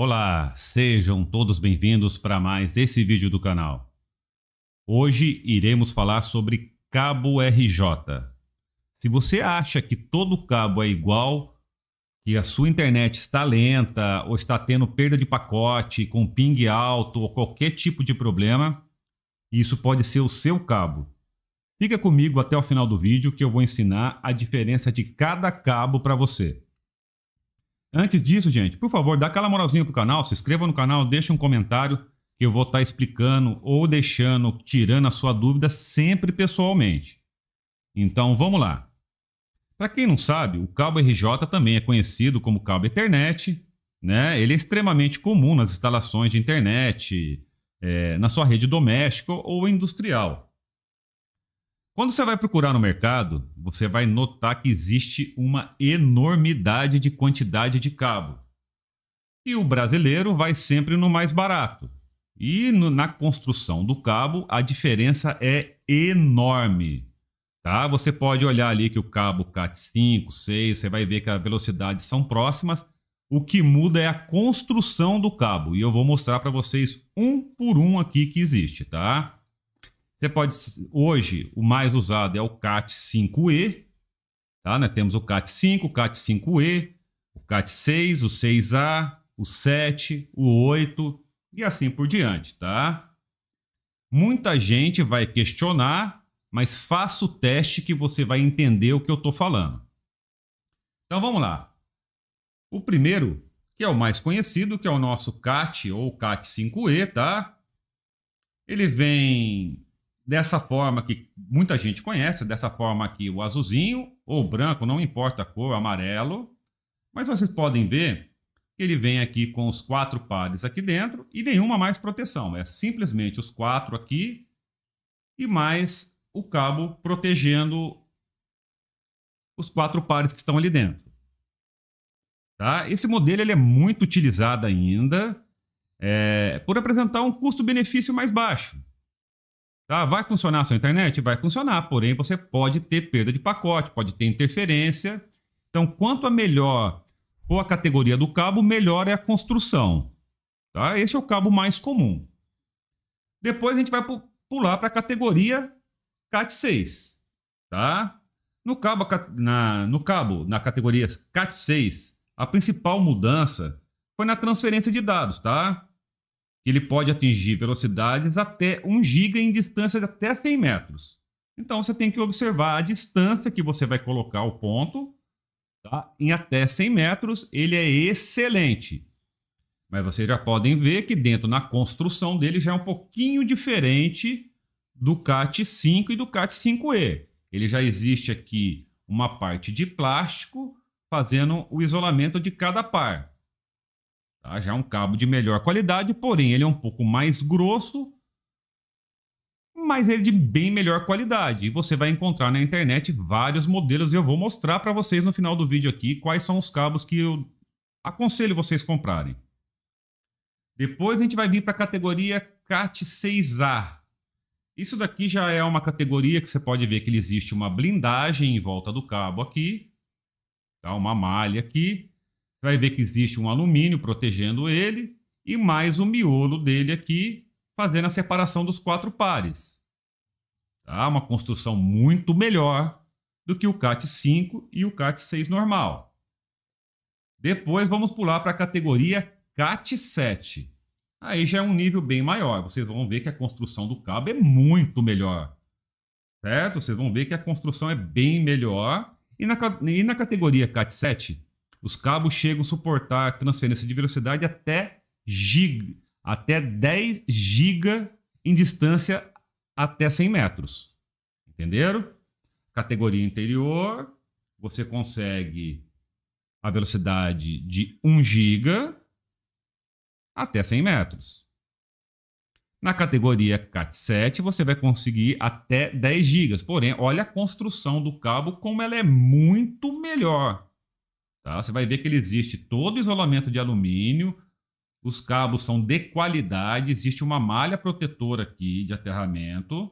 Olá, sejam todos bem-vindos para mais esse vídeo do canal. Hoje iremos falar sobre cabo RJ. Se você acha que todo cabo é igual, que a sua internet está lenta ou está tendo perda de pacote, com ping alto ou qualquer tipo de problema, isso pode ser o seu cabo. Fica comigo até o final do vídeo que eu vou ensinar a diferença de cada cabo para você. Antes disso, gente, por favor, dá aquela moralzinha pro canal, se inscreva no canal, deixa um comentário que eu vou estar tá explicando ou deixando, tirando a sua dúvida sempre pessoalmente. Então, vamos lá. Para quem não sabe, o cabo RJ também é conhecido como cabo Ethernet, né? Ele é extremamente comum nas instalações de internet, é, na sua rede doméstica ou industrial. Quando você vai procurar no mercado, você vai notar que existe uma enormidade de quantidade de cabo. E o brasileiro vai sempre no mais barato. E no, na construção do cabo, a diferença é enorme. Tá? Você pode olhar ali que o cabo CAT5, 6, você vai ver que as velocidades são próximas. O que muda é a construção do cabo. E eu vou mostrar para vocês um por um aqui que existe, tá? Você pode hoje o mais usado é o CAT 5E, tá? Nós temos o CAT 5, o CAT 5E, o CAT 6, o 6A, o 7, o 8 e assim por diante, tá? Muita gente vai questionar, mas faça o teste que você vai entender o que eu estou falando. Então vamos lá. O primeiro, que é o mais conhecido, que é o nosso CAT ou CAT 5E, tá? Ele vem dessa forma que muita gente conhece, dessa forma aqui, o azulzinho ou branco, não importa a cor, amarelo. Mas vocês podem ver que ele vem aqui com os quatro pares aqui dentro e nenhuma mais proteção. É simplesmente os quatro aqui e mais o cabo protegendo os quatro pares que estão ali dentro. Tá? Esse modelo ele é muito utilizado ainda é, por apresentar um custo-benefício mais baixo. Tá? Vai funcionar a sua internet? Vai funcionar, porém você pode ter perda de pacote, pode ter interferência. Então, quanto a melhor for a categoria do cabo, melhor é a construção. Tá? Esse é o cabo mais comum. Depois a gente vai pular para a categoria CAT6. Tá? No cabo, na, no cabo, na categoria CAT6, a principal mudança foi na transferência de dados, tá? Ele pode atingir velocidades até 1 GB em distância de até 100 metros. Então você tem que observar a distância que você vai colocar o ponto. Tá? Em até 100 metros, ele é excelente. Mas vocês já podem ver que dentro na construção dele já é um pouquinho diferente do CAT 5 e do CAT 5E. Ele já existe aqui uma parte de plástico fazendo o isolamento de cada par. Tá? Já é um cabo de melhor qualidade, porém ele é um pouco mais grosso, mas ele é de bem melhor qualidade. E você vai encontrar na internet vários modelos e eu vou mostrar para vocês no final do vídeo aqui quais são os cabos que eu aconselho vocês comprarem. Depois a gente vai vir para a categoria CAT 6A. Isso daqui já é uma categoria que você pode ver que existe uma blindagem em volta do cabo aqui, tá? uma malha aqui, vai ver que existe um alumínio protegendo ele e mais o miolo dele aqui fazendo a separação dos quatro pares. Tá? Uma construção muito melhor do que o CAT 5 e o CAT 6 normal. Depois vamos pular para a categoria CAT 7. Aí já é um nível bem maior. Vocês vão ver que a construção do cabo é muito melhor. Certo? Vocês vão ver que a construção é bem melhor. E na, e na categoria CAT 7, os cabos chegam a suportar transferência de velocidade até giga, até 10 GB em distância até 100 metros. Entenderam? Categoria interior, você consegue a velocidade de 1 GB até 100 metros. Na categoria CAT7, você vai conseguir até 10 GB. Porém, olha a construção do cabo, como ela é muito melhor. Tá? Você vai ver que ele existe todo isolamento de alumínio, os cabos são de qualidade, existe uma malha protetora aqui de aterramento,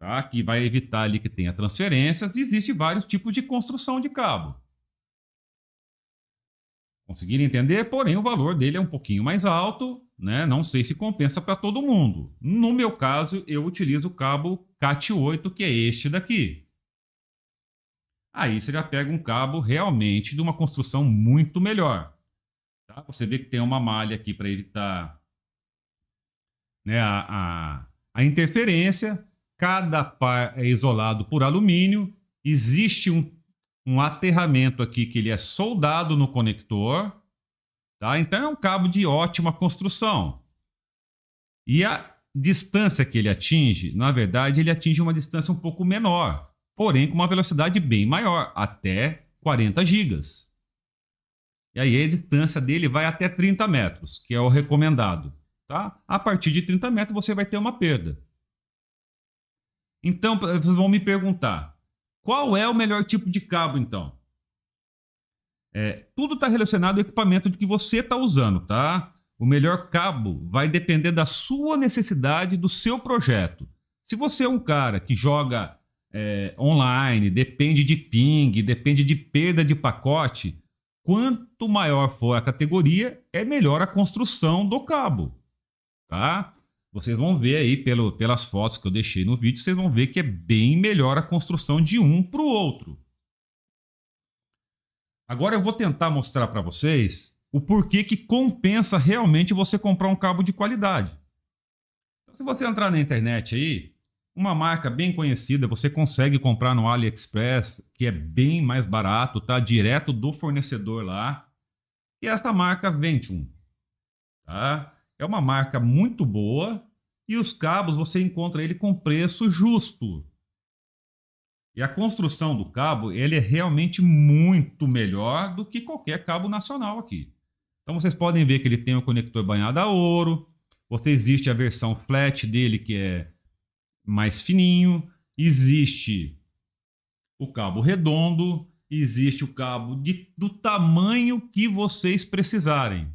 tá? que vai evitar ali que tenha transferências, e existe vários tipos de construção de cabo. Conseguiram entender? Porém, o valor dele é um pouquinho mais alto, né? Não sei se compensa para todo mundo. No meu caso, eu utilizo o cabo CAT8, que é este daqui. Aí você já pega um cabo realmente de uma construção muito melhor. Tá? Você vê que tem uma malha aqui para evitar né, a, a, a interferência. Cada par é isolado por alumínio. Existe um um aterramento aqui que ele é soldado no conector, tá? Então é um cabo de ótima construção. E a distância que ele atinge, na verdade, ele atinge uma distância um pouco menor, porém com uma velocidade bem maior, até 40 gigas. E aí a distância dele vai até 30 metros, que é o recomendado. Tá? A partir de 30 metros você vai ter uma perda. Então, vocês vão me perguntar, qual é o melhor tipo de cabo, então? É, tudo está relacionado ao equipamento que você está usando, tá? O melhor cabo vai depender da sua necessidade, do seu projeto. Se você é um cara que joga é, online, depende de ping, depende de perda de pacote, quanto maior for a categoria, é melhor a construção do cabo, tá? Vocês vão ver aí pelo, pelas fotos que eu deixei no vídeo, vocês vão ver que é bem melhor a construção de um para o outro. Agora eu vou tentar mostrar para vocês o porquê que compensa realmente você comprar um cabo de qualidade. Então, se você entrar na internet aí, uma marca bem conhecida, você consegue comprar no AliExpress, que é bem mais barato, tá? Direto do fornecedor lá. E essa marca Ventium, tá? É uma marca muito boa e os cabos você encontra ele com preço justo. E a construção do cabo ele é realmente muito melhor do que qualquer cabo nacional aqui. Então vocês podem ver que ele tem o conector banhado a ouro. Você existe a versão flat dele que é mais fininho. Existe o cabo redondo. Existe o cabo de, do tamanho que vocês precisarem.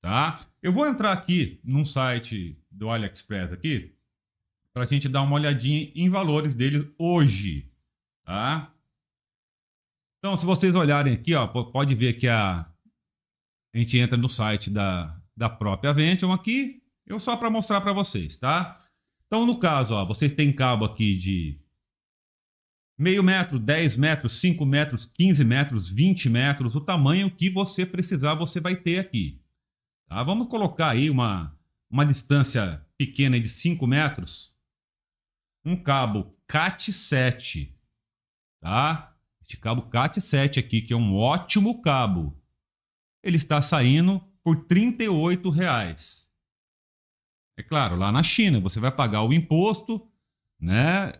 Tá? Eu vou entrar aqui num site do AliExpress aqui para a gente dar uma olhadinha em valores deles hoje, tá? Então, se vocês olharem aqui, ó, pode ver que a, a gente entra no site da, da própria Vention aqui, eu só para mostrar para vocês, tá? Então, no caso, ó, vocês têm cabo aqui de meio metro, 10 metros, 5 metros, 15 metros, 20 metros, o tamanho que você precisar você vai ter aqui. Tá? Vamos colocar aí uma, uma distância pequena de 5 metros. Um cabo CAT7. Tá? Este cabo CAT7 aqui, que é um ótimo cabo. Ele está saindo por R$ 38. É claro, lá na China você vai pagar o imposto, né?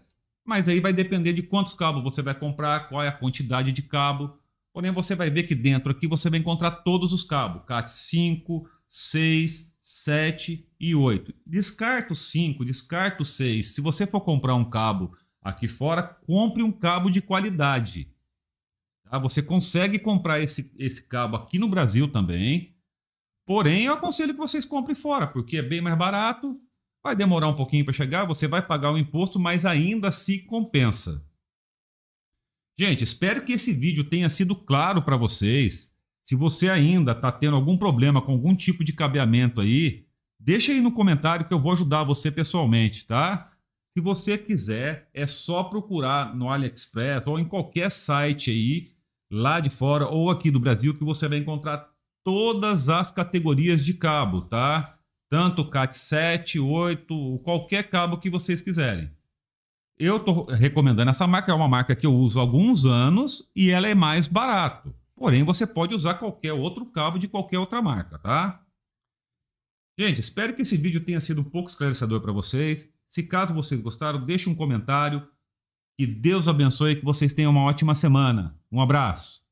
Mas aí vai depender de quantos cabos você vai comprar, qual é a quantidade de cabo. Porém, você vai ver que dentro aqui você vai encontrar todos os cabos, CAT 5, 6, 7 e 8. Descarta o 5, descarta o 6. Se você for comprar um cabo aqui fora, compre um cabo de qualidade. Tá? Você consegue comprar esse, esse cabo aqui no Brasil também. Porém, eu aconselho que vocês comprem fora, porque é bem mais barato. Vai demorar um pouquinho para chegar, você vai pagar o imposto, mas ainda se compensa. Gente, espero que esse vídeo tenha sido claro para vocês. Se você ainda está tendo algum problema com algum tipo de cabeamento aí, deixa aí no comentário que eu vou ajudar você pessoalmente, tá? Se você quiser, é só procurar no AliExpress ou em qualquer site aí, lá de fora ou aqui do Brasil, que você vai encontrar todas as categorias de cabo, tá? Tanto CAT 7, 8, qualquer cabo que vocês quiserem. Eu estou recomendando essa marca, é uma marca que eu uso há alguns anos e ela é mais barato. Porém, você pode usar qualquer outro cabo de qualquer outra marca, tá? Gente, espero que esse vídeo tenha sido um pouco esclarecedor para vocês. Se caso vocês gostaram, deixe um comentário. Que Deus abençoe e que vocês tenham uma ótima semana. Um abraço.